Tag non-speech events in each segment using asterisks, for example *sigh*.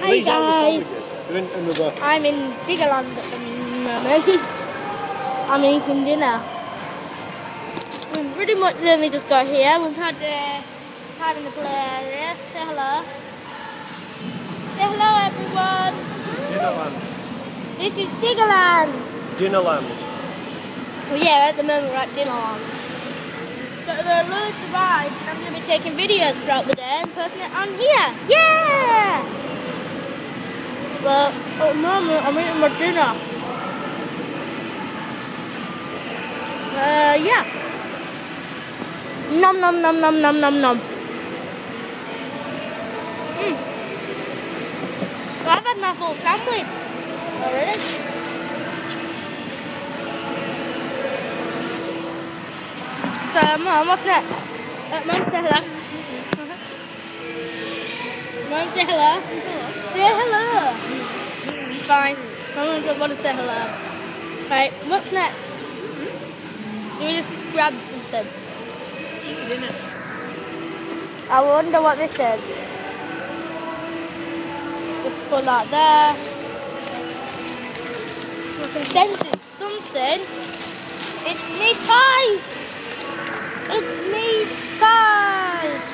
Hi guys, in. I'm in Diggerland at the moment. I'm eating dinner. We've pretty much only just got here. We've had uh, time in the play area. Say hello. Say hello everyone. This is Dinnerland. This is Diggerland. Dinnerland. Well yeah, at the moment we're at Dinnerland. But there are loads of rides and I'm going to be taking videos throughout the day and posting it on here. Yeah! But at the I'm eating my dinner. Uh, yeah. Nom nom nom nom nom nom nom. Mm. I've had my full sandwich already. So, Mum, what's next? Uh, Mum, say hello. *laughs* Mum, say hello. Say hello. Fine. Mum don't want to say hello. Right, what's next? Let me just grab something. I wonder what this is. Just put that there. I can sense it's something. It's meat pies. It's meat pies.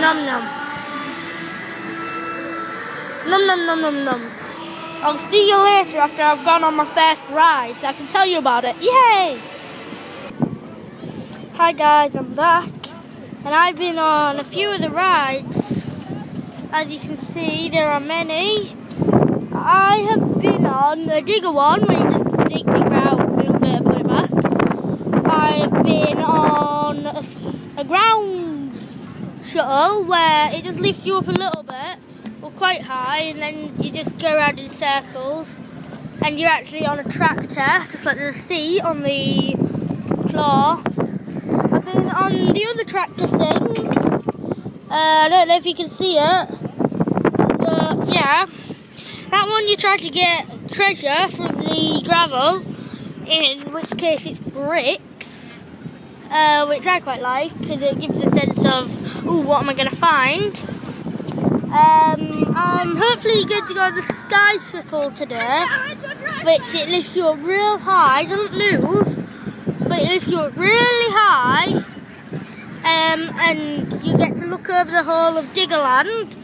Num num. Num num num num num. I'll see you later after I've gone on my first ride so I can tell you about it. Yay! Hi guys, I'm back and I've been on a few of the rides. As you can see, there are many. I have been on a digger one where you just dig the ground, move it, and put it back. I have been on a, a ground shuttle where it just lifts you up a little bit, or quite high, and then you just go around in circles. And you're actually on a tractor, just like the seat on the floor. I've been on the other tractor thing. Uh, I don't know if you can see it, but yeah, that one you try to get treasure from the gravel, in which case it's bricks, uh, which I quite like because it gives a sense of, oh, what am I going to find? Um, I'm hopefully going to go on the sky triple today, which it lifts you up real high, doesn't move, but it lifts you up really high, um, and you get to look over the whole of Diggerland.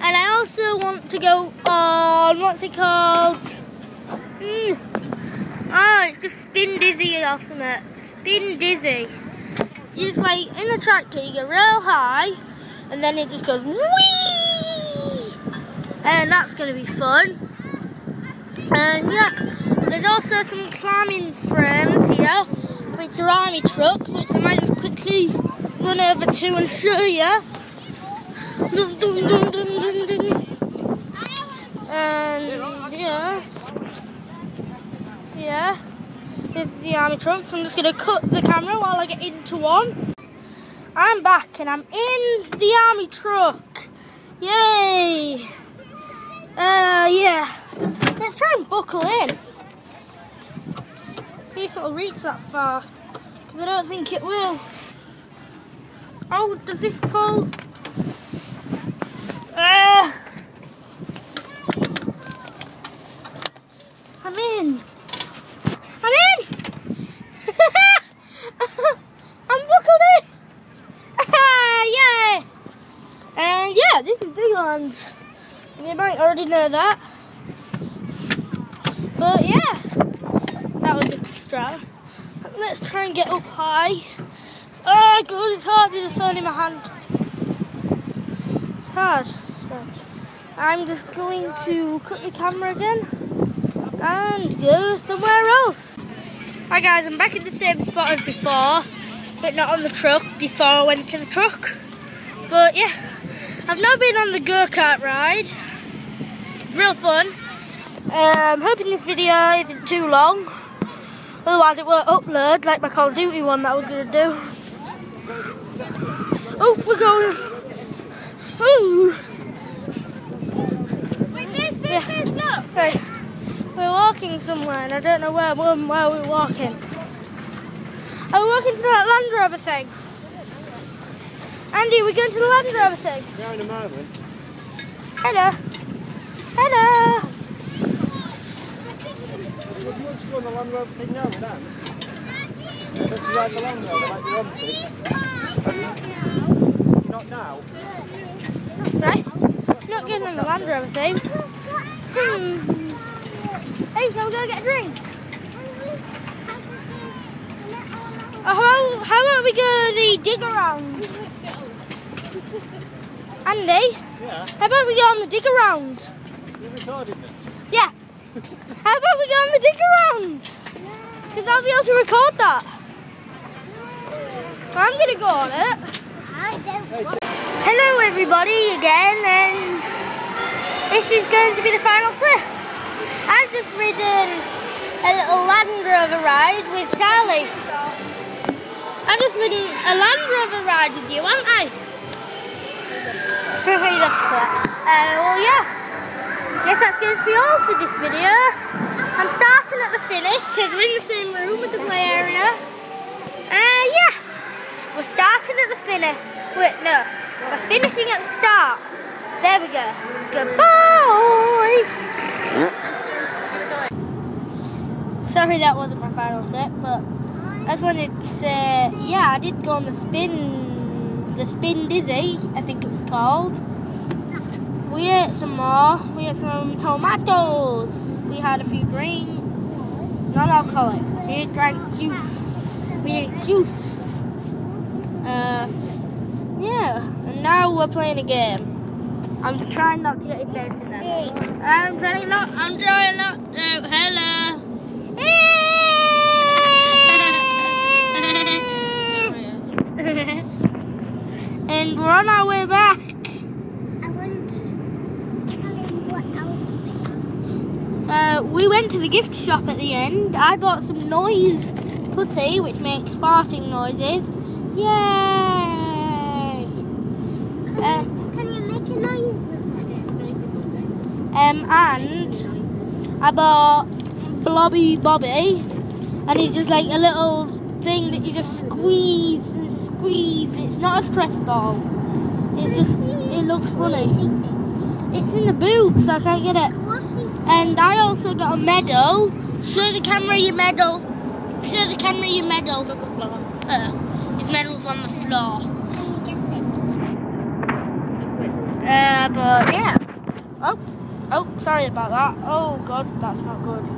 And I also want to go on, what's it called? Mm. Oh, it's just Spin Dizzy or something. Spin Dizzy. You just like, in a tractor, you go real high, and then it just goes! And that's going to be fun. And yeah, there's also some climbing frames here, which are army trucks, which I might just quickly run over to and show you dun, dun, dun. And yeah, yeah. There's the army truck. So I'm just gonna cut the camera while I get into one. I'm back and I'm in the army truck. Yay! Uh, yeah. Let's try and buckle in. See if it'll reach that far. Because I don't think it will. Oh, does this pull? Uh, I'm in. I'm in. I'm buckled in. Yay! And yeah, this is Diggerland. You might already know that. But yeah, that was just a strap. Let's try and get up high. Oh god, it's hard with the phone in my hand. It's hard. I'm just going to cut the camera again and go somewhere else. Hi guys, I'm back in the same spot as before, but not on the truck before I went to the truck. But yeah, I've now been on the go-kart ride. Real fun. I'm hoping this video isn't too long. Otherwise it won't upload like my Call of Duty one that I was going to do. Oh, we're going. Ooh. Yeah. Hey, we're walking somewhere and I don't know where, where, where we're walking. Are we walking to that Land Rover thing? Andy, we're going to the Land Rover thing. Yeah, in a moment. Hello. Hello. Would you want to go on the Land Rover thing now, Dan? Don't you ride the Land Rover like you want to? Not now. Right? Not going on the Land Rover thing. Hmm. Hey, shall we go get a drink? Oh, how, how about we go the dig around? Andy, Yeah, how about we go on the dig around? Recording. Yeah. How about we go on the dig around? Because I'll be able to record that. I'm going to go on it. Hello everybody again and this is going to be the final clip. I've just ridden a little Land Rover ride with Charlie. I've just ridden a Land Rover ride with you, haven't I? *laughs* Uh, well yeah. I guess that's going to be all for this video. I'm starting at the finish because we're in the same room with the play area. Uh yeah. We're starting at the finish. Wait, no. We're finishing at the start. There we go. Goodbye. Sorry that wasn't my final clip, but I just wanted to say, yeah, I did go on the spin, the spin dizzy, I think it was called. We ate some more. We ate some tomatoes. We had a few drinks. Non-alcoholic. We drank juice. We drank juice. Uh, yeah. And now we're playing a game. I'm trying not to get in it. I'm trying not. I'm trying not. Uh, hello. *laughs* *laughs* and we're on our way back. Uh, we went to the gift shop at the end. I bought some noise putty, which makes farting noises. Yay! Um, Can you make a noise with um, and I bought Blobby Bobby, and it's just like a little thing that you just squeeze and squeeze. It's not a stress ball. It's just, it looks funny. It's in the boot, so I can't get it. And I also got a medal. Show the camera your medal. Show the camera your medal. on the floor. Uh, his medal's on the floor. Can you get it? Uh, but yeah. Oh, oh, sorry about that. Oh God, that's not good.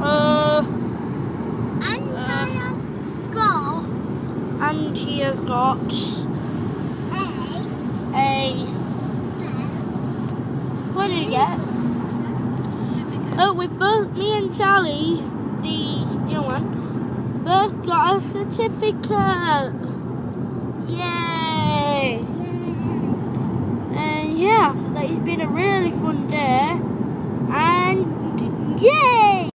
Uh, and uh, I have got. And he has got A. a. What did he get? Oh, we both, me and Charlie, the know one, both got a certificate. Yay! And yeah, that has been a really fun day. And yay!